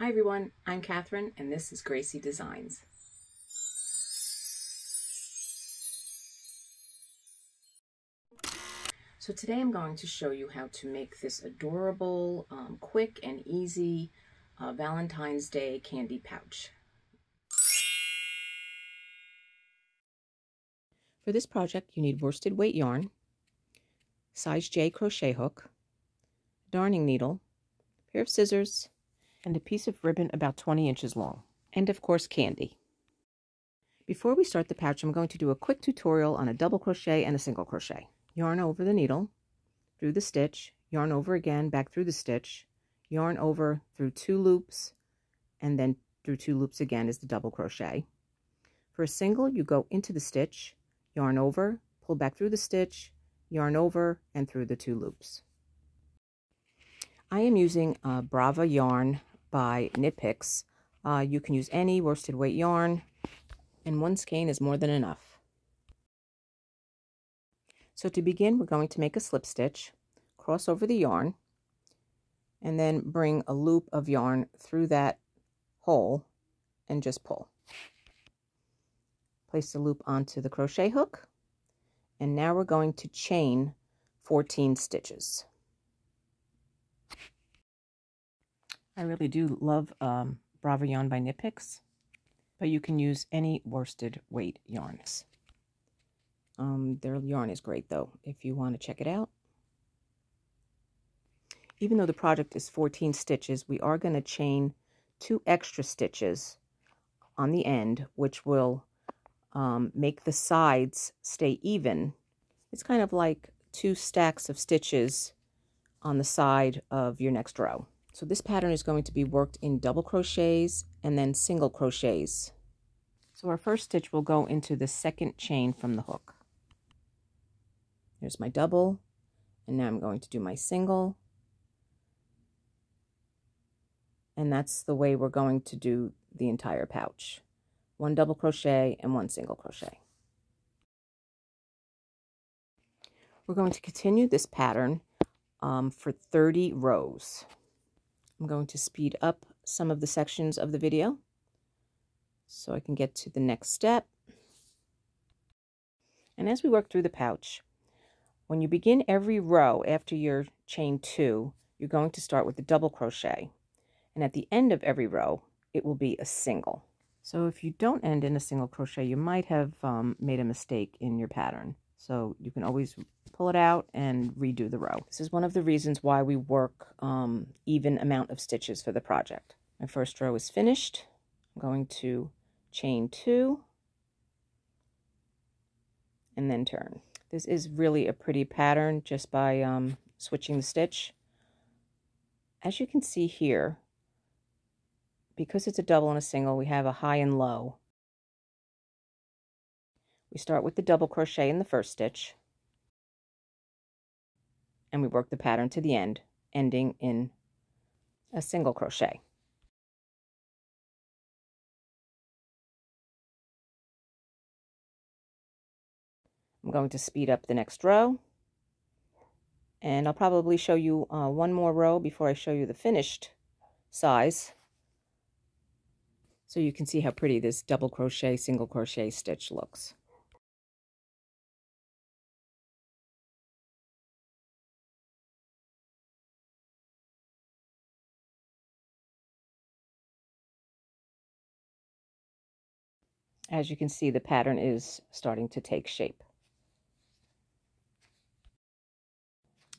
Hi everyone, I'm Catherine and this is GraCee Designs. So today I'm going to show you how to make this adorable, um, quick and easy uh, Valentine's Day candy pouch. For this project you need worsted weight yarn, size J crochet hook, darning needle, pair of scissors, and a piece of ribbon about 20 inches long. And of course candy. Before we start the pouch, I'm going to do a quick tutorial on a double crochet and a single crochet. Yarn over the needle, through the stitch, yarn over again, back through the stitch, yarn over through two loops, and then through two loops again is the double crochet. For a single, you go into the stitch, yarn over, pull back through the stitch, yarn over, and through the two loops. I am using a Brava yarn by Knit Picks. Uh, you can use any worsted weight yarn, and one skein is more than enough. So to begin, we're going to make a slip stitch, cross over the yarn, and then bring a loop of yarn through that hole and just pull. Place the loop onto the crochet hook, and now we're going to chain 14 stitches. I really do love um, Yarn by Picks, but you can use any worsted weight yarns. Um, their yarn is great, though, if you want to check it out. Even though the project is 14 stitches, we are going to chain two extra stitches on the end, which will um, make the sides stay even. It's kind of like two stacks of stitches on the side of your next row. So this pattern is going to be worked in double crochets and then single crochets. So our first stitch will go into the second chain from the hook. Here's my double, and now I'm going to do my single. And that's the way we're going to do the entire pouch. One double crochet and one single crochet. We're going to continue this pattern um, for 30 rows. I'm going to speed up some of the sections of the video so I can get to the next step. And as we work through the pouch, when you begin every row after your chain two, you're going to start with a double crochet. And at the end of every row, it will be a single. So if you don't end in a single crochet, you might have um, made a mistake in your pattern. So you can always pull it out and redo the row. This is one of the reasons why we work um, even amount of stitches for the project. My first row is finished. I'm going to chain two and then turn. This is really a pretty pattern just by um, switching the stitch. As you can see here, because it's a double and a single, we have a high and low. We start with the double crochet in the first stitch and we work the pattern to the end, ending in a single crochet. I'm going to speed up the next row. And I'll probably show you uh, one more row before I show you the finished size. So you can see how pretty this double crochet, single crochet stitch looks. As you can see, the pattern is starting to take shape.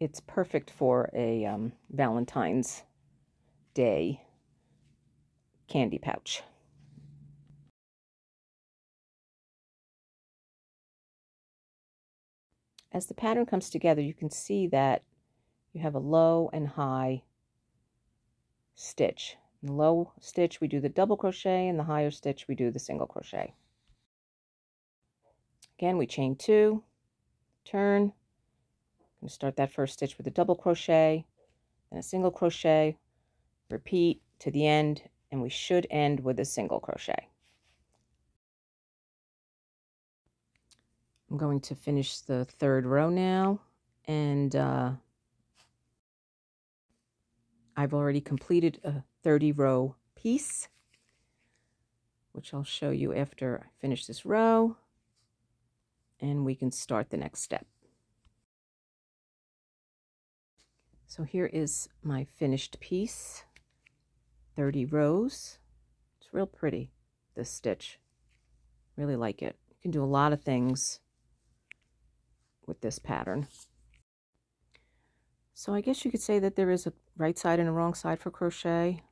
It's perfect for a um, Valentine's Day candy pouch. As the pattern comes together, you can see that you have a low and high stitch in the low stitch, we do the double crochet. In the higher stitch, we do the single crochet. Again, we chain two, turn, and start that first stitch with a double crochet, then a single crochet, repeat to the end, and we should end with a single crochet. I'm going to finish the third row now, and uh, I've already completed a 30 row piece, which I'll show you after I finish this row, and we can start the next step. So here is my finished piece, 30 rows. It's real pretty, this stitch. Really like it. You can do a lot of things with this pattern. So I guess you could say that there is a right side and a wrong side for crochet.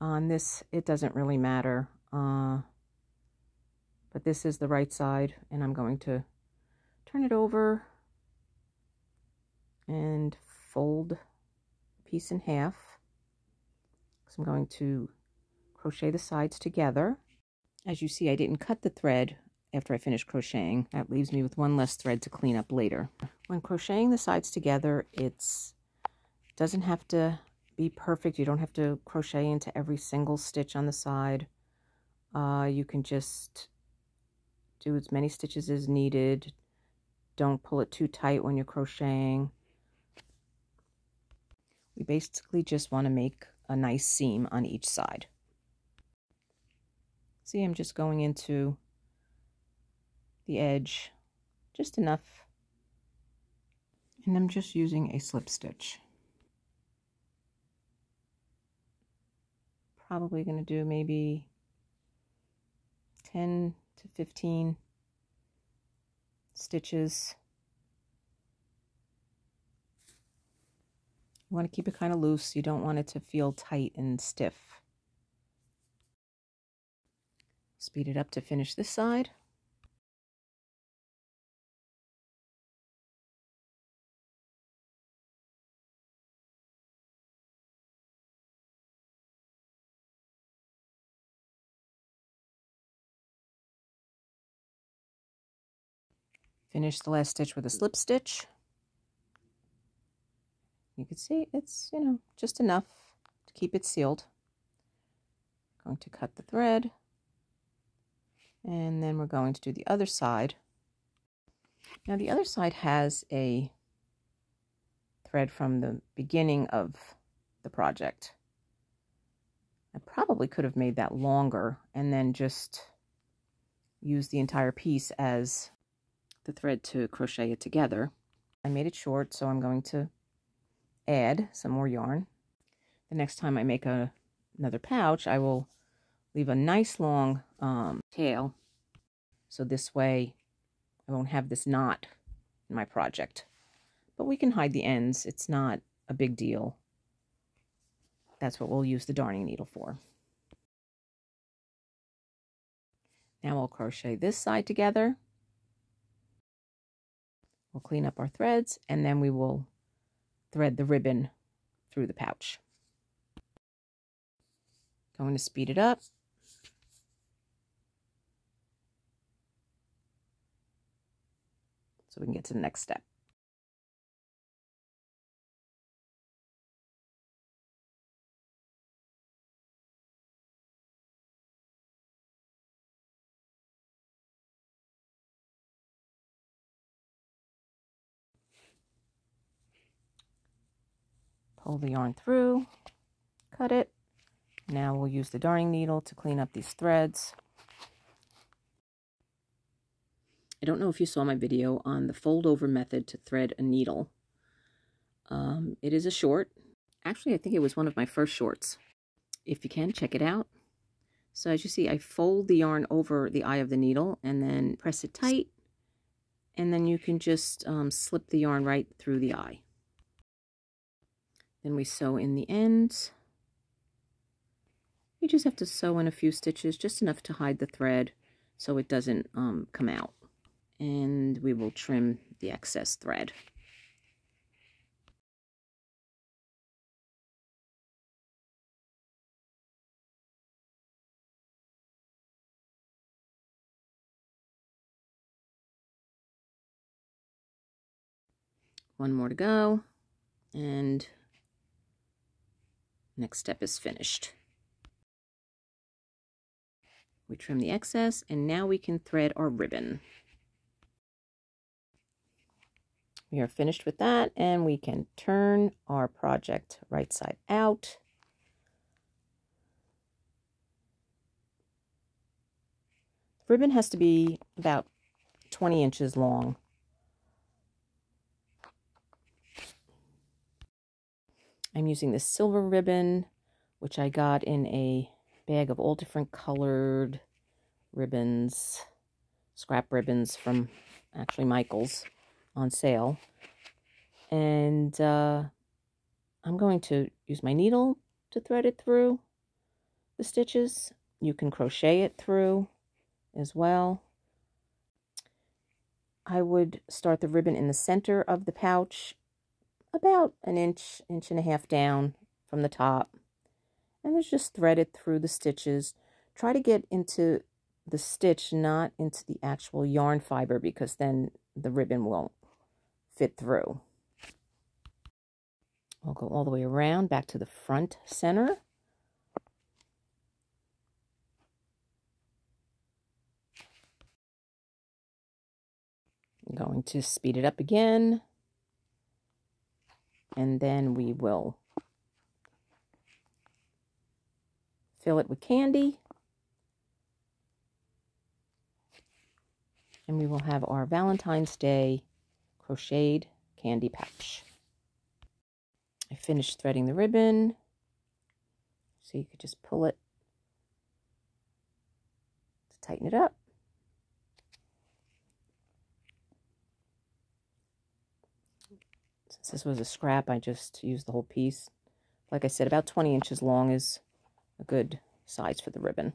On this, it doesn't really matter. Uh, but this is the right side, and I'm going to turn it over and fold the piece in half. So I'm going to crochet the sides together. As you see, I didn't cut the thread after I finish crocheting. That leaves me with one less thread to clean up later. When crocheting the sides together, it's doesn't have to be perfect. You don't have to crochet into every single stitch on the side. Uh, you can just do as many stitches as needed. Don't pull it too tight when you're crocheting. We basically just want to make a nice seam on each side. See, I'm just going into the edge just enough. And I'm just using a slip stitch. Probably going to do maybe 10 to 15 stitches You want to keep it kind of loose. You don't want it to feel tight and stiff. Speed it up to finish this side. Finish the last stitch with a slip stitch. You can see it's, you know, just enough to keep it sealed. Going to cut the thread. And then we're going to do the other side. Now the other side has a thread from the beginning of the project. I probably could have made that longer and then just use the entire piece as the thread to crochet it together. I made it short, so I'm going to add some more yarn. The next time I make a, another pouch, I will leave a nice long um, tail. So this way I won't have this knot in my project. But we can hide the ends. It's not a big deal. That's what we'll use the darning needle for. Now I'll crochet this side together. We'll clean up our threads and then we will thread the ribbon through the pouch. Going to speed it up. So we can get to the next step. Pull the yarn through, cut it. Now we'll use the darning needle to clean up these threads. I don't know if you saw my video on the fold over method to thread a needle. Um, it is a short. Actually, I think it was one of my first shorts. If you can, check it out. So as you see, I fold the yarn over the eye of the needle and then press it tight. And then you can just um, slip the yarn right through the eye. Then we sew in the ends. You just have to sew in a few stitches, just enough to hide the thread so it doesn't um, come out. And we will trim the excess thread. One more to go. And Next step is finished. We trim the excess and now we can thread our ribbon. We are finished with that and we can turn our project right side out. The ribbon has to be about 20 inches long. I'm using this silver ribbon, which I got in a bag of all different colored ribbons, scrap ribbons from actually Michael's on sale. And uh, I'm going to use my needle to thread it through the stitches. You can crochet it through as well. I would start the ribbon in the center of the pouch, about an inch, inch and a half down from the top. And just thread it through the stitches. Try to get into the stitch, not into the actual yarn fiber, because then the ribbon won't fit through. I'll go all the way around back to the front center. I'm going to speed it up again. And then we will fill it with candy. And we will have our Valentine's Day crocheted candy pouch. I finished threading the ribbon. So you could just pull it to tighten it up. This was a scrap, I just used the whole piece. Like I said, about 20 inches long is a good size for the ribbon.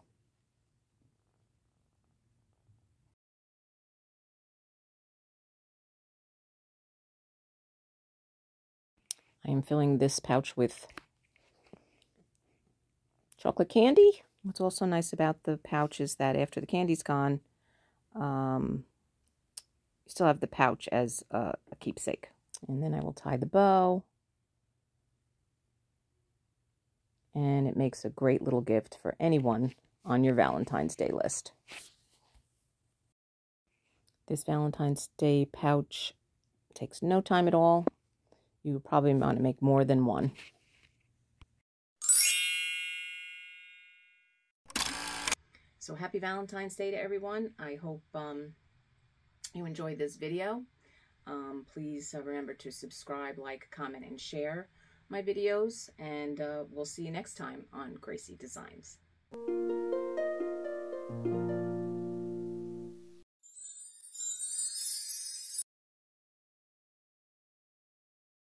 I am filling this pouch with chocolate candy. What's also nice about the pouch is that after the candy's gone, um, you still have the pouch as a, a keepsake. And then I will tie the bow. And it makes a great little gift for anyone on your Valentine's Day list. This Valentine's Day pouch takes no time at all. You probably want to make more than one. So happy Valentine's Day to everyone. I hope um, you enjoyed this video. Um, please uh, remember to subscribe, like, comment, and share my videos. And uh, we'll see you next time on GraCee Designs.